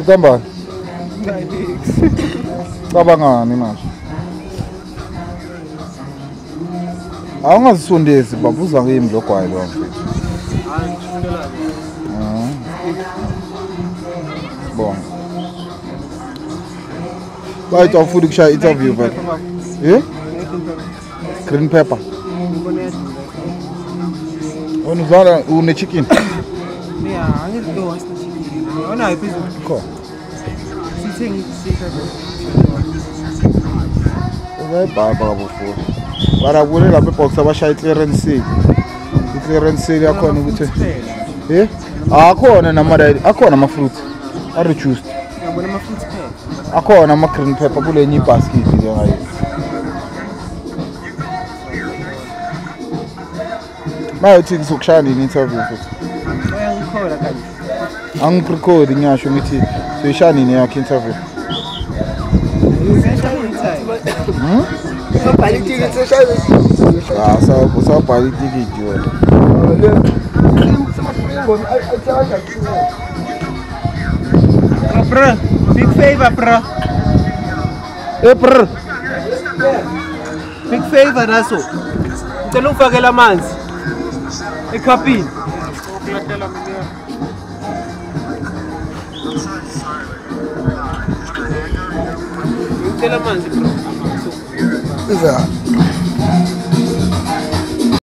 ucabani cabangani manje? Awungazisondezi babuza kimi logwayi lo hmm. bonga bayita awufuni kushaya i-interview vele? E green pepper. Wena udlala unechicken ya angizidonga onayo phezulu kho sithe ngikusika ungayibhaba kabofuna barakule lapho ebhoxa abashaya i-clearance sale i-clearance sale yakhona ukuthi ye akhona akhona ama-fruit a-reduced akhona ama-green pepper kulenye ibhaskiti njengayo mayothi ngizokushaya nini i-interview futhi angiprekhodi ngiyasho ngithi soyishaya nini yakho interview usabhala itikiti wena Bro, big favor bro. epr Big favor naso. Ngicela ungifakele amanzi. Ekhapini. Utela amanzi